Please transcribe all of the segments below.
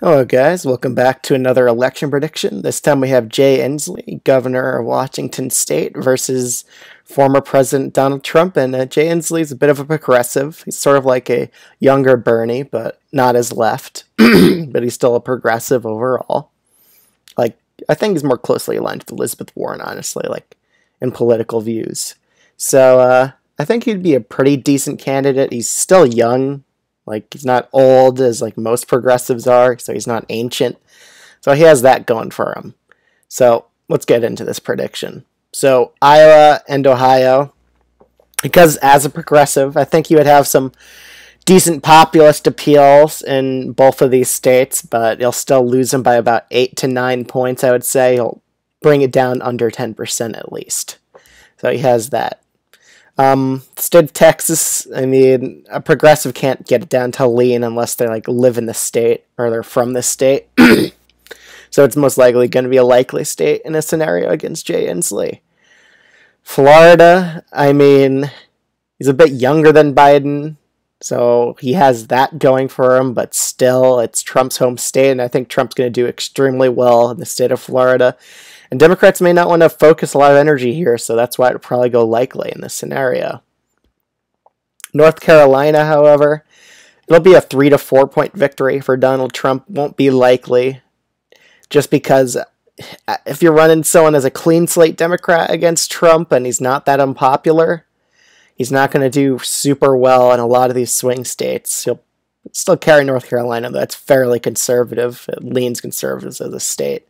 Hello, guys. Welcome back to another election prediction. This time we have Jay Inslee, governor of Washington State, versus former President Donald Trump. And uh, Jay Inslee is a bit of a progressive. He's sort of like a younger Bernie, but not as left. but he's still a progressive overall. Like, I think he's more closely aligned with Elizabeth Warren, honestly, like in political views. So, uh, I think he'd be a pretty decent candidate. He's still young, like he's not old as like most progressives are, so he's not ancient. So he has that going for him. So let's get into this prediction. So Iowa and Ohio, because as a progressive, I think you would have some decent populist appeals in both of these states, but you'll still lose them by about eight to nine points. I would say he'll bring it down under ten percent at least. So he has that. Um, state of Texas, I mean, a progressive can't get it down to lean unless they like live in the state or they're from the state. so it's most likely going to be a likely state in a scenario against Jay Inslee. Florida, I mean, he's a bit younger than Biden, so he has that going for him, but still, it's Trump's home state, and I think Trump's going to do extremely well in the state of Florida. And Democrats may not want to focus a lot of energy here, so that's why it would probably go likely in this scenario. North Carolina, however, it'll be a three to four point victory for Donald Trump. Won't be likely, just because if you're running someone as a clean slate Democrat against Trump and he's not that unpopular, he's not going to do super well in a lot of these swing states. He'll still carry North Carolina, but that's fairly conservative. It leans conservative as a state.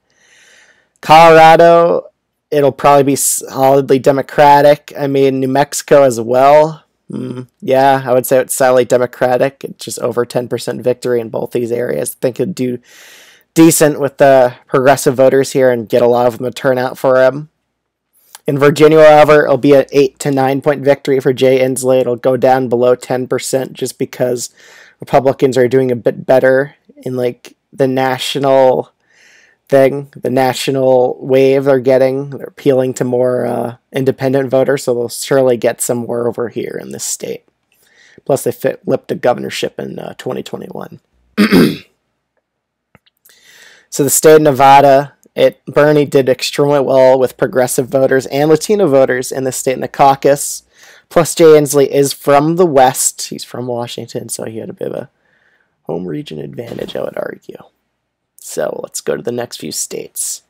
Colorado, it'll probably be solidly Democratic. I mean, New Mexico as well. Mm, yeah, I would say it's solidly Democratic. It's just over 10% victory in both these areas. I think it'd do decent with the progressive voters here and get a lot of them to turn out for him. In Virginia, however, it'll be an 8 to 9 point victory for Jay Inslee. It'll go down below 10% just because Republicans are doing a bit better in like the national thing, the national wave they're getting. They're appealing to more uh, independent voters, so they'll surely get some more over here in this state. Plus, they flipped a governorship in uh, 2021. so the state of Nevada, it Bernie did extremely well with progressive voters and Latino voters in the state in the caucus. Plus, Jay Inslee is from the West. He's from Washington, so he had a bit of a home region advantage, I would argue. So let's go to the next few states.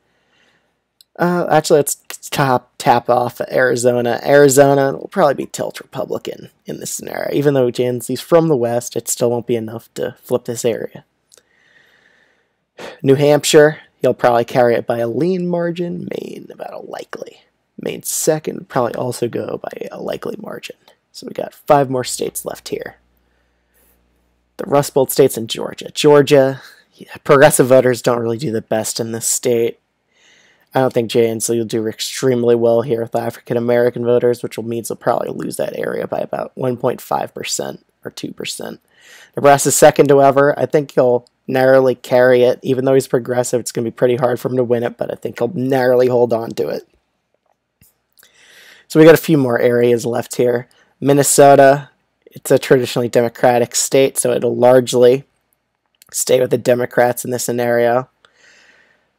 Uh, actually, let's top, tap off Arizona. Arizona will probably be tilt Republican in this scenario. Even though Jay Inslee's from the West, it still won't be enough to flip this area. New Hampshire, he'll probably carry it by a lean margin. Maine, about a likely. Maine second, probably also go by a likely margin. So we got five more states left here. The Rust Belt states in Georgia. Georgia, yeah, progressive voters don't really do the best in this state. I don't think Jay Inslee will do extremely well here with African American voters, which will mean they'll probably lose that area by about 1.5% or 2%. Nebraska's second, however, I think he'll narrowly carry it. Even though he's progressive, it's going to be pretty hard for him to win it, but I think he'll narrowly hold on to it. So we got a few more areas left here. Minnesota, it's a traditionally Democratic state, so it'll largely stay with the Democrats in this scenario.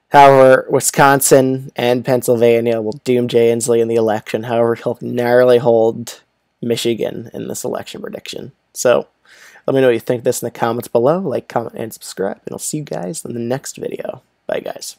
However, Wisconsin and Pennsylvania will doom Jay Inslee in the election. However, he'll narrowly hold Michigan in this election prediction. So let me know what you think of this in the comments below. Like, comment, and subscribe. And I'll see you guys in the next video. Bye, guys.